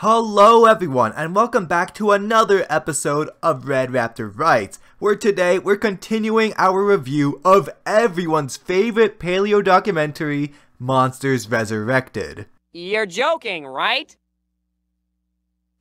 Hello everyone and welcome back to another episode of Red Raptor Writes, where today we're continuing our review of everyone's favorite paleo documentary, Monsters Resurrected. You're joking, right?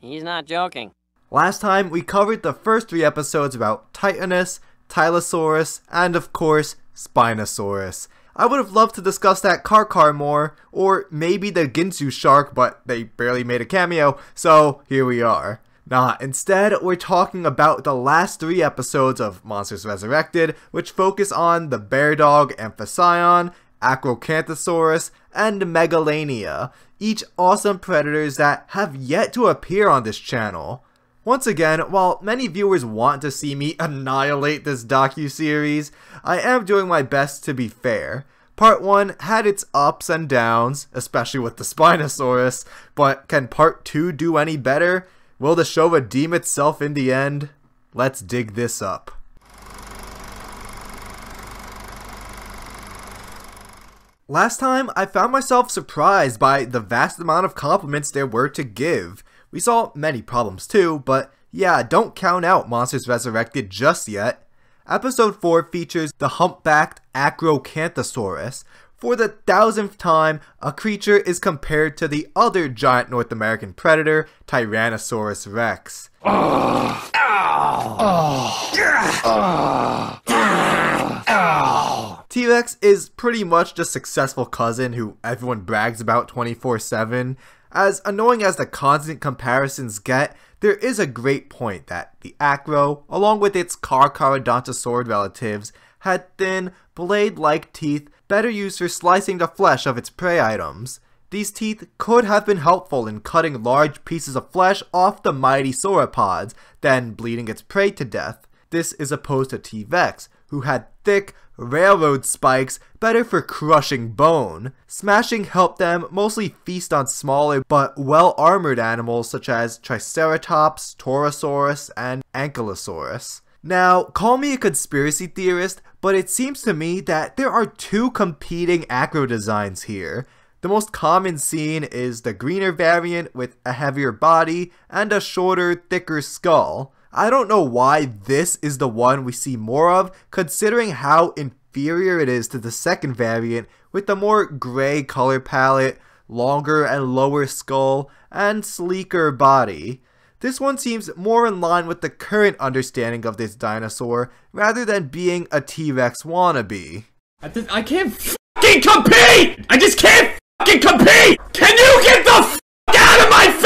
He's not joking. Last time we covered the first three episodes about Titanis, Tylosaurus, and of course, Spinosaurus. I would have loved to discuss that Karkar more, or maybe the Ginsu shark, but they barely made a cameo, so here we are. Nah, instead, we're talking about the last three episodes of Monsters Resurrected, which focus on the bear dog Amphicyon, Acrocanthosaurus, and Megalania, each awesome predators that have yet to appear on this channel. Once again, while many viewers want to see me annihilate this docu-series, I am doing my best to be fair. Part 1 had its ups and downs, especially with the Spinosaurus, but can Part 2 do any better? Will the show redeem itself in the end? Let's dig this up. Last time, I found myself surprised by the vast amount of compliments there were to give. We saw many problems too, but yeah, don't count out Monsters Resurrected just yet. Episode 4 features the humpbacked Acrocanthosaurus. For the thousandth time, a creature is compared to the other giant North American predator, Tyrannosaurus rex. T-Rex is pretty much the successful cousin who everyone brags about 24-7, as annoying as the constant comparisons get, there is a great point that the Acro, along with its Carcharodontosaurus relatives, had thin, blade-like teeth better used for slicing the flesh of its prey items. These teeth could have been helpful in cutting large pieces of flesh off the mighty sauropods, then bleeding its prey to death. This is opposed to T-Rex, who had thick, railroad spikes better for crushing bone. Smashing helped them mostly feast on smaller but well-armored animals such as Triceratops, Torosaurus, and Ankylosaurus. Now, call me a conspiracy theorist, but it seems to me that there are two competing acro designs here. The most common seen is the greener variant with a heavier body and a shorter, thicker skull. I don't know why this is the one we see more of, considering how inferior it is to the second variant with the more gray color palette, longer and lower skull, and sleeker body. This one seems more in line with the current understanding of this dinosaur, rather than being a T-Rex wannabe. I can't f***ing compete! I just can't compete! Can you get the out of my?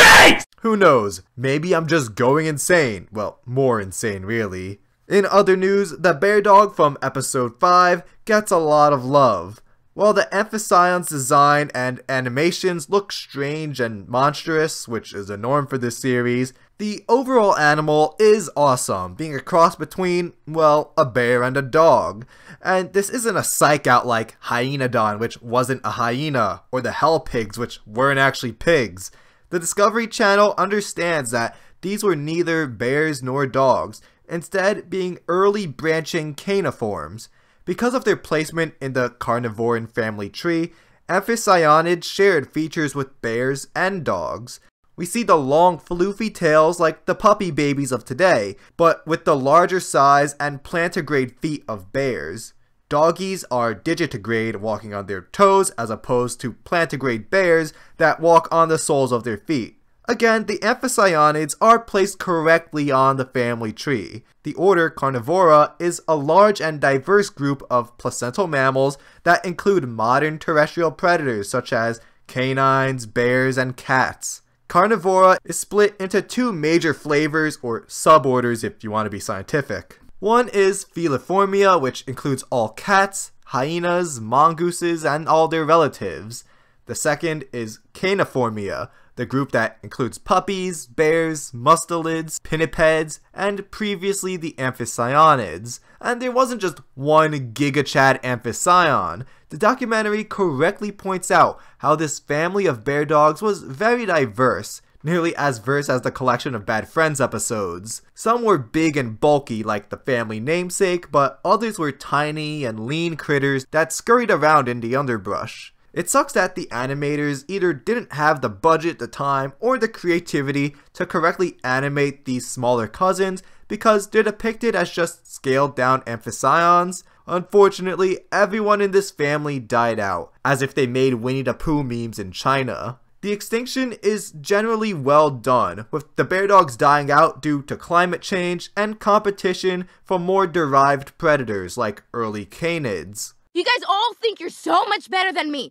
Who knows, maybe I'm just going insane. Well, more insane really. In other news, the bear dog from episode 5 gets a lot of love. While the Amphicyon's design and animations look strange and monstrous, which is a norm for this series, the overall animal is awesome, being a cross between, well, a bear and a dog. And this isn't a psych out like Hyaenodon, which wasn't a hyena, or the Hell Pigs, which weren't actually pigs. The Discovery Channel understands that these were neither bears nor dogs, instead being early branching caniforms. Because of their placement in the carnivoran family tree, Amphicyonids shared features with bears and dogs. We see the long floofy tails like the puppy babies of today, but with the larger size and plantigrade feet of bears. Doggies are digitigrade walking on their toes as opposed to plantigrade bears that walk on the soles of their feet. Again, the Amphicyonids are placed correctly on the family tree. The order Carnivora is a large and diverse group of placental mammals that include modern terrestrial predators such as canines, bears, and cats. Carnivora is split into two major flavors or suborders if you want to be scientific. One is Feliformia, which includes all cats, hyenas, mongooses, and all their relatives. The second is Caniformia, the group that includes puppies, bears, mustelids, pinnipeds, and previously the amphicyonids. And there wasn't just one GigaChad amphicyon. The documentary correctly points out how this family of bear dogs was very diverse, nearly as verse as the collection of Bad Friends episodes. Some were big and bulky like the family namesake, but others were tiny and lean critters that scurried around in the underbrush. It sucks that the animators either didn't have the budget, the time, or the creativity to correctly animate these smaller cousins because they're depicted as just scaled down amphicyons. Unfortunately, everyone in this family died out, as if they made Winnie the Pooh memes in China. The extinction is generally well done, with the bear dogs dying out due to climate change and competition for more derived predators like early canids. You guys all think you're so much better than me.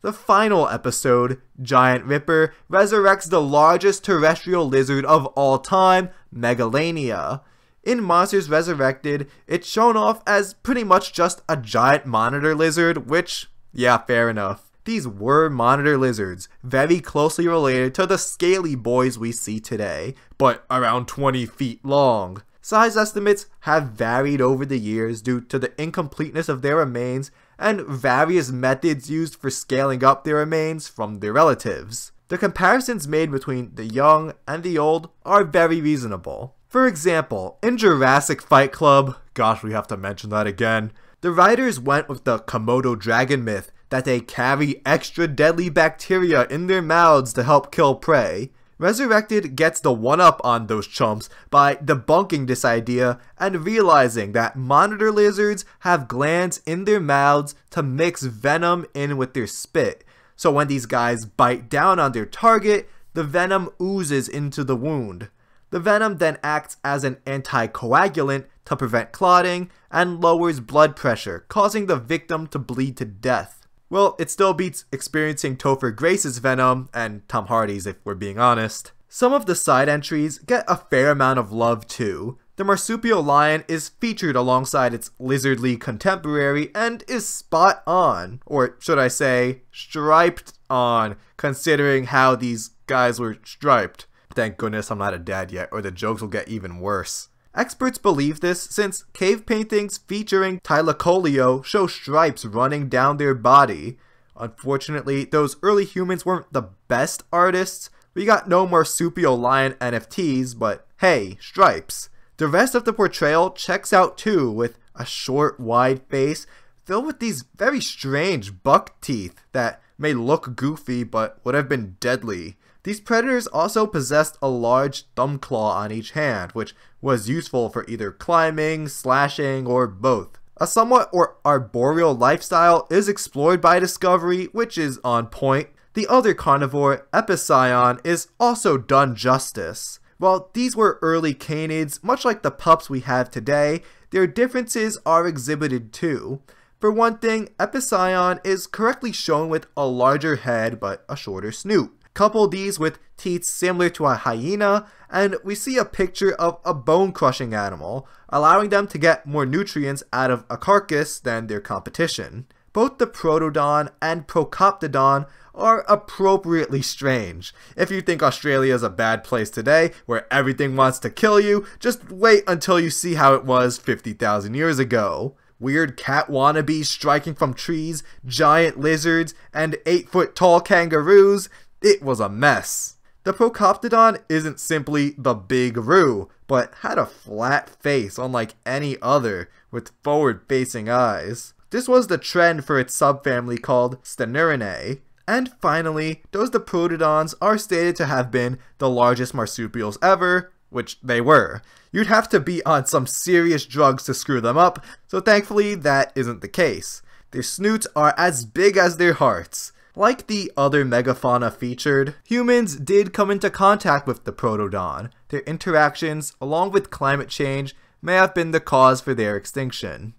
The final episode, Giant Ripper, resurrects the largest terrestrial lizard of all time, Megalania. In Monsters Resurrected, it's shown off as pretty much just a giant monitor lizard, which, yeah, fair enough. These were monitor lizards, very closely related to the scaly boys we see today, but around 20 feet long. Size estimates have varied over the years due to the incompleteness of their remains and various methods used for scaling up their remains from their relatives. The comparisons made between the young and the old are very reasonable. For example, in Jurassic Fight Club, gosh we have to mention that again, the writers went with the Komodo dragon myth that they carry extra deadly bacteria in their mouths to help kill prey. Resurrected gets the one up on those chumps by debunking this idea and realizing that monitor lizards have glands in their mouths to mix venom in with their spit. So when these guys bite down on their target, the venom oozes into the wound. The venom then acts as an anticoagulant to prevent clotting and lowers blood pressure, causing the victim to bleed to death. Well, it still beats experiencing Topher Grace's Venom, and Tom Hardy's if we're being honest. Some of the side entries get a fair amount of love too. The marsupial lion is featured alongside its lizardly contemporary and is spot on, or should I say, striped on, considering how these guys were striped. Thank goodness I'm not a dad yet, or the jokes will get even worse. Experts believe this since cave paintings featuring Thylacoleo show stripes running down their body. Unfortunately, those early humans weren't the best artists. We got no marsupial lion NFTs, but hey, stripes. The rest of the portrayal checks out too, with a short, wide face filled with these very strange buck teeth that may look goofy but would have been deadly. These predators also possessed a large thumb claw on each hand, which was useful for either climbing, slashing, or both. A somewhat or arboreal lifestyle is explored by Discovery, which is on point. The other carnivore, Epicyon, is also done justice. While these were early canids, much like the pups we have today, their differences are exhibited too. For one thing, Epicyon is correctly shown with a larger head but a shorter snoot. Couple these with teeth similar to a hyena, and we see a picture of a bone crushing animal, allowing them to get more nutrients out of a carcass than their competition. Both Diprotodon and Procoptodon are appropriately strange. If you think Australia is a bad place today, where everything wants to kill you, just wait until you see how it was 50,000 years ago. Weird cat wannabes striking from trees, giant lizards, and 8 foot tall kangaroos, it was a mess. The Procoptodon isn't simply the big Roo, but had a flat face unlike any other, with forward-facing eyes. This was the trend for its subfamily called Sthenurinae. And finally, those Diprotodons are stated to have been the largest marsupials ever, which they were. You'd have to be on some serious drugs to screw them up, so thankfully that isn't the case. Their snoots are as big as their hearts. Like the other megafauna featured, humans did come into contact with Diprotodon. Their interactions, along with climate change, may have been the cause for their extinction.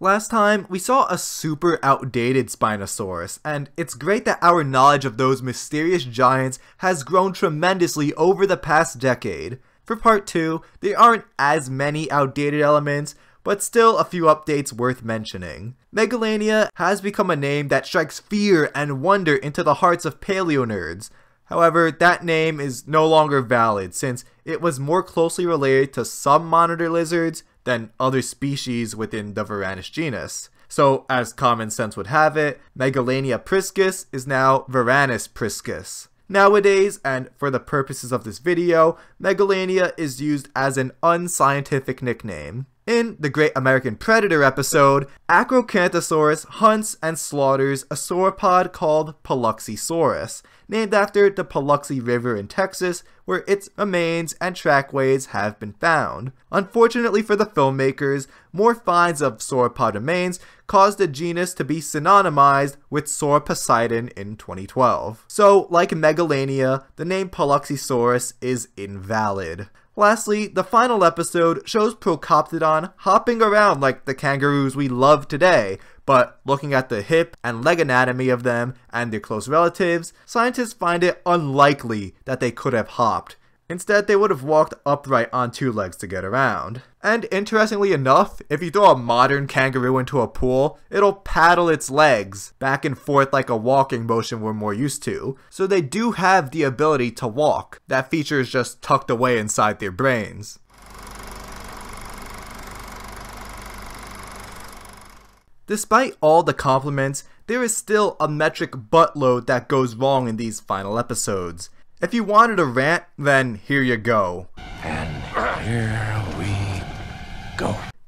Last time, we saw a super outdated Spinosaurus, and it's great that our knowledge of those mysterious giants has grown tremendously over the past decade. For part 2, there aren't as many outdated elements, but still a few updates worth mentioning. Megalania has become a name that strikes fear and wonder into the hearts of paleo nerds. However, that name is no longer valid since it was more closely related to some monitor lizards than other species within the Varanus genus. So, as common sense would have it, Megalania priscus is now Varanus priscus. Nowadays, and for the purposes of this video, Megalania is used as an unscientific nickname. In the Great American Predator episode, Acrocanthosaurus hunts and slaughters a sauropod called Paluxysaurus, named after the Paluxy River in Texas, where its remains and trackways have been found. Unfortunately for the filmmakers, more finds of sauropod remains caused the genus to be synonymized with Sauroposeidon in 2012. So, like Megalania, the name Paluxysaurus is invalid. Lastly, the final episode shows Procoptodon hopping around like the kangaroos we love today, but looking at the hip and leg anatomy of them and their close relatives, scientists find it unlikely that they could have hopped. Instead, they would have walked upright on two legs to get around. And interestingly enough, if you throw a modern kangaroo into a pool, it'll paddle its legs back and forth like a walking motion we're more used to. So they do have the ability to walk. That feature is just tucked away inside their brains. Despite all the compliments, there is still a metric buttload that goes wrong in these final episodes. If you wanted a rant, then here you go. And here.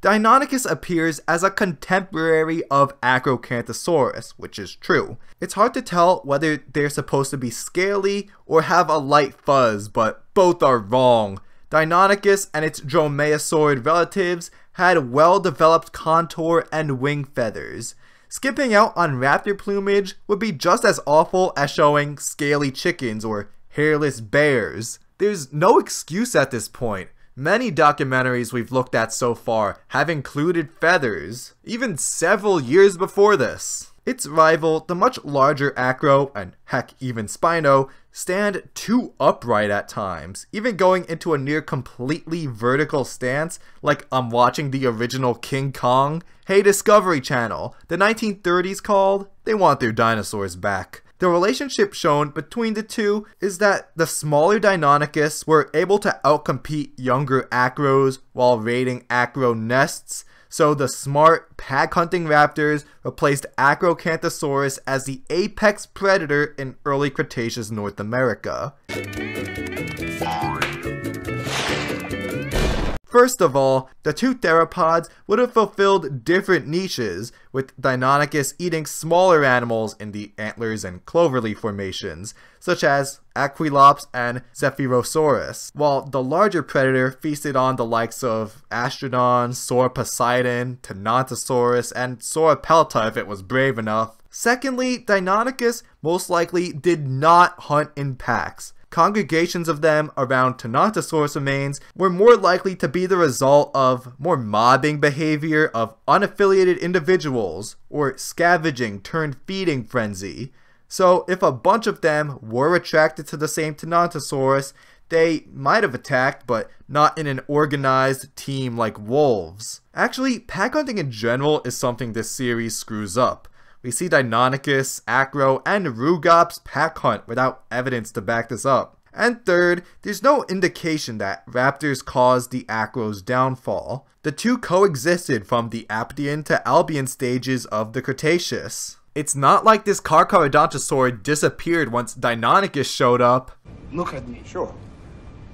Deinonychus appears as a contemporary of Acrocanthosaurus, which is true. It's hard to tell whether they're supposed to be scaly or have a light fuzz, but both are wrong. Deinonychus and its dromaeosaurid relatives had well-developed contour and wing feathers. Skipping out on raptor plumage would be just as awful as showing scaly chickens or hairless bears. There's no excuse at this point. Many documentaries we've looked at so far have included feathers, even several years before this. Its rival, the much larger Acro, and heck even Spino, stand too upright at times, even going into a near completely vertical stance like I'm watching the original King Kong. Hey Discovery Channel, the 1930s called, they want their dinosaurs back. The relationship shown between the two is that the smaller Deinonychus were able to outcompete younger Acros while raiding Acro nests, so the smart, pack hunting raptors replaced Acrocanthosaurus as the apex predator in early Cretaceous North America. First of all, the two theropods would have fulfilled different niches, with Deinonychus eating smaller animals in the antlers and Cloverly formations, such as Aquilops and Zephyrosaurus, while the larger predator feasted on the likes of Astrodon, Sauroposeidon, Tenontosaurus, and Sauropelta if it was brave enough. Secondly, Deinonychus most likely did not hunt in packs. Congregations of them around Tenontosaurus remains were more likely to be the result of more mobbing behavior of unaffiliated individuals or scavenging turned feeding frenzy. So if a bunch of them were attracted to the same Tenontosaurus, they might have attacked, but not in an organized team like wolves. Actually, pack hunting in general is something this series screws up. We see Deinonychus, Acro, and Rugops pack hunt without evidence to back this up. And third, there's no indication that raptors caused the Acro's downfall. The two coexisted from the Aptian to Albian stages of the Cretaceous. It's not like this Carcharodontosaur disappeared once Deinonychus showed up. Look at me, sure.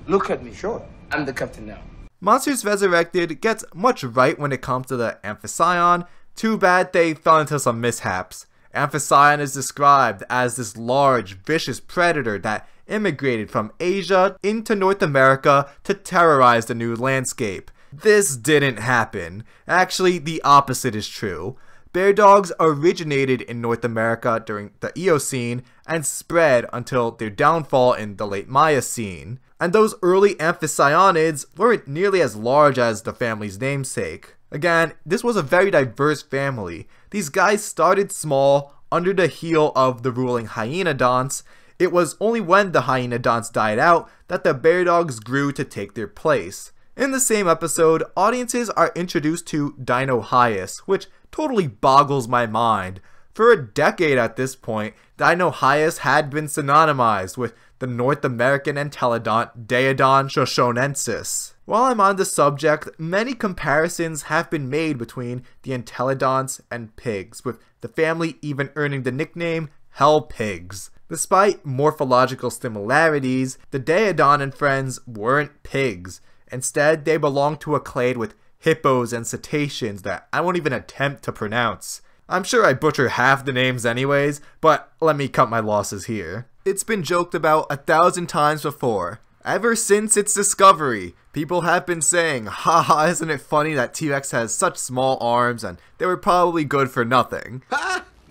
Look at me, sure. I'm the captain now. Monsters Resurrected gets much right when it comes to the Amphicyon, too bad they fell into some mishaps. Amphicyon is described as this large, vicious predator that immigrated from Asia into North America to terrorize the new landscape. This didn't happen. Actually, the opposite is true. Bear dogs originated in North America during the Eocene and spread until their downfall in the late Miocene. And those early amphicyonids weren't nearly as large as the family's namesake. Again, this was a very diverse family. These guys started small, under the heel of the ruling Hyaenodonts. It was only when the Hyaenodonts died out that the bear dogs grew to take their place. In the same episode, audiences are introduced to Dinohyus, which totally boggles my mind. For a decade at this point, Dinohyus had been synonymized with the North American entelodont Daeodon shoshonensis. While I'm on the subject, many comparisons have been made between the entelodonts and pigs, with the family even earning the nickname Hell Pigs. Despite morphological similarities, the Daeodon and friends weren't pigs. Instead, they belonged to a clade with hippos and cetaceans that I won't even attempt to pronounce. I'm sure I butcher half the names anyways, but let me cut my losses here. It's been joked about a thousand times before. Ever since its discovery, people have been saying, haha, isn't it funny that T-Rex has such small arms and they were probably good for nothing.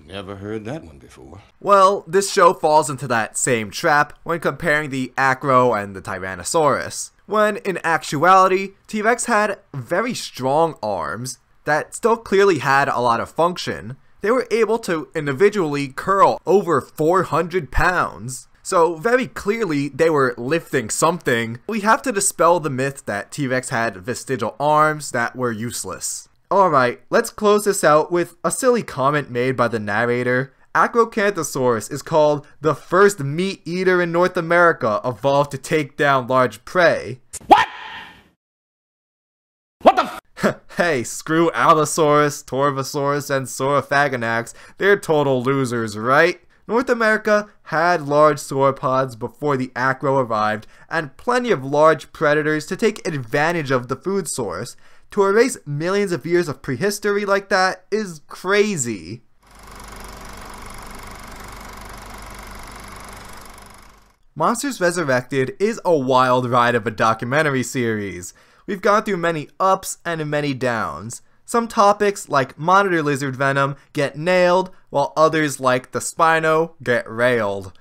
Never heard that one before. Well, this show falls into that same trap when comparing the Acro and the Tyrannosaurus. When in actuality, T-Rex had very strong arms that still clearly had a lot of function. They were able to individually curl over 400 pounds. So very clearly they were lifting something. We have to dispel the myth that T-Rex had vestigial arms that were useless. Alright, let's close this out with a silly comment made by the narrator. Acrocanthosaurus is called the first meat eater in North America evolved to take down large prey. What? Hey, screw Allosaurus, Torvosaurus, and Saurophaganax. They're total losers, right? North America had large sauropods before the Acro arrived, and plenty of large predators to take advantage of the food source. To erase millions of years of prehistory like that is crazy. Monsters Resurrected is a wild ride of a documentary series. We've gone through many ups and many downs. Some topics, like monitor lizard venom, get nailed, while others, like the Spino, get railed.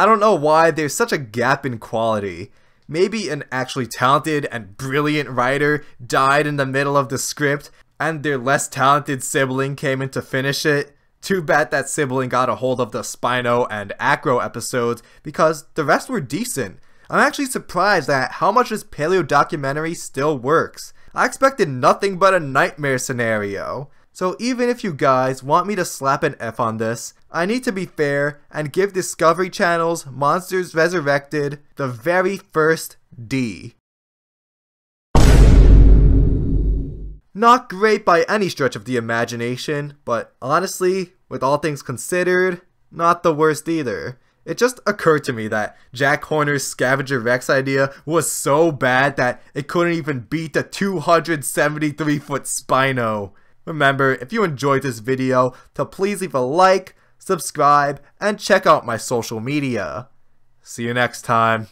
I don't know why there's such a gap in quality. Maybe an actually talented and brilliant writer died in the middle of the script and their less talented sibling came in to finish it. Too bad that sibling got a hold of the Spino and Acro episodes because the rest were decent. I'm actually surprised at how much this paleo documentary still works. I expected nothing but a nightmare scenario. So even if you guys want me to slap an F on this, I need to be fair and give Discovery Channel's Monsters Resurrected the very first D. Not great by any stretch of the imagination, but honestly, with all things considered, not the worst either. It just occurred to me that Jack Horner's Scavenger Rex idea was so bad that it couldn't even beat the 273 foot Spino. Remember, if you enjoyed this video, to please leave a like, subscribe, and check out my social media. See you next time.